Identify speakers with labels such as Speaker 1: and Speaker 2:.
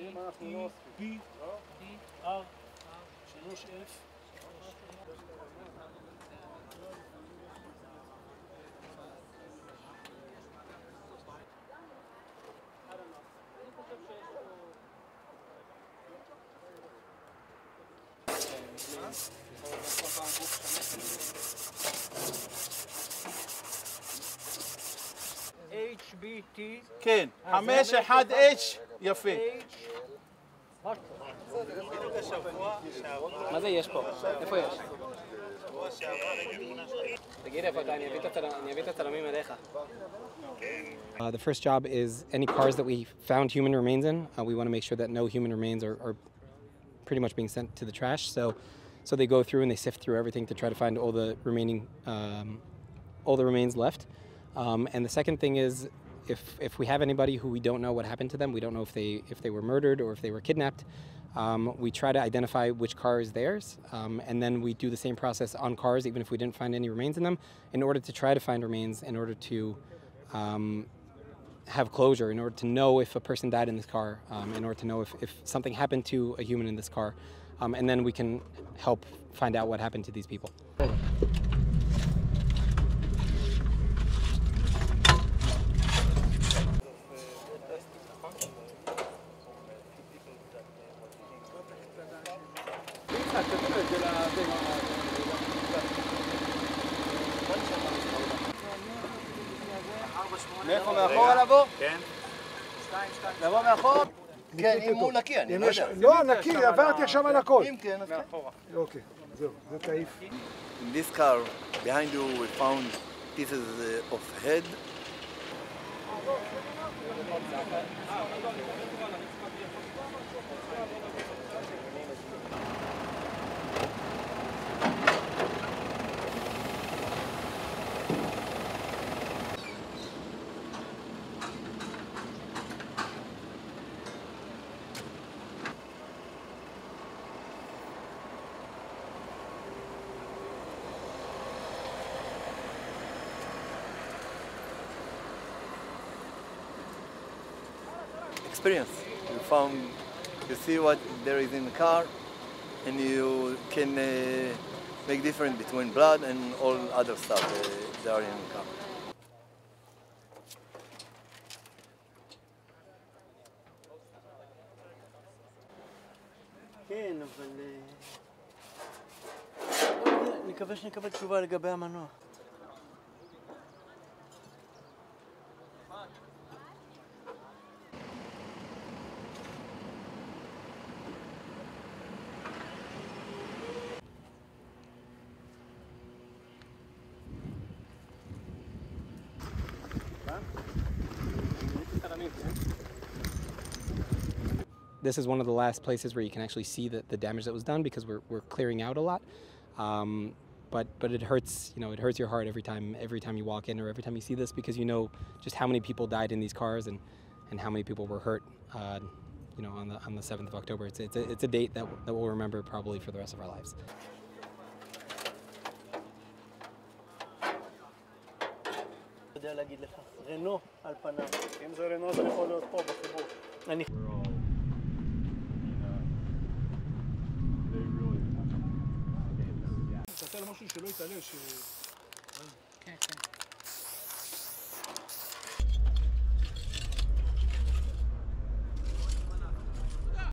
Speaker 1: אם אנחנו לא אוספים.
Speaker 2: B, R, 3F.
Speaker 3: HBT,
Speaker 1: כן,
Speaker 3: אה, זה
Speaker 1: 5-1H, יפה.
Speaker 3: H,
Speaker 4: מה זה יש פה? איפה יש? תגיד איפה אתה, אני אביא את הצל- אני אביא את הצלמים אליך. Uh, the first job is any cars that we found human remains in. Uh, we want to make sure that no human remains are, are pretty much being sent to the trash. So, so they go through and they sift through everything to try to find all the remaining, um, all the remains left. Um, and the second thing is, if if we have anybody who we don't know what happened to them, we don't know if they if they were murdered or if they were kidnapped. Um, we try to identify which car is theirs, um, and then we do the same process on cars, even if we didn't find any remains in them, in order to try to find remains, in order to um, have closure, in order to know if a person died in this car, um, in order to know if, if something happened to a human in this car, um, and then we can help find out what happened to these people.
Speaker 1: מאיפה מאחורה לבוא? כן. לבוא מאחורה? כן, אם הוא נקי, אני לא יודע.
Speaker 5: לא, נקי, עברתי עכשיו על הכל.
Speaker 1: אם כן, אז כן.
Speaker 5: אוקיי, זהו, זה תעיף.
Speaker 6: In this car behind you we found pieces of head. Experience. You found, you see what there is in the car, and you can uh, make difference between blood and all other stuff uh, that are in the car.
Speaker 3: כן, אבל... אה, לא יודע, נקווה שנקבל תשובה לגבי המנוע.
Speaker 4: this is one of the last places where you can actually see the, the damage that was done because we're, we're clearing out a lot. Um, but but it hurts, you know, it hurts your heart every time every time you walk in or every time you see this because you know just how many people died in these cars and, and how many people were hurt, uh, you know, on the on the 7th of October. It's it's a, it's a date that, that we'll remember probably for the rest of our lives.
Speaker 3: יודע להגיד לך, רנו על פניו.
Speaker 2: אם זה רנו, זה יכול להיות פה בחיבור.
Speaker 5: italiano,
Speaker 4: sì. Ah.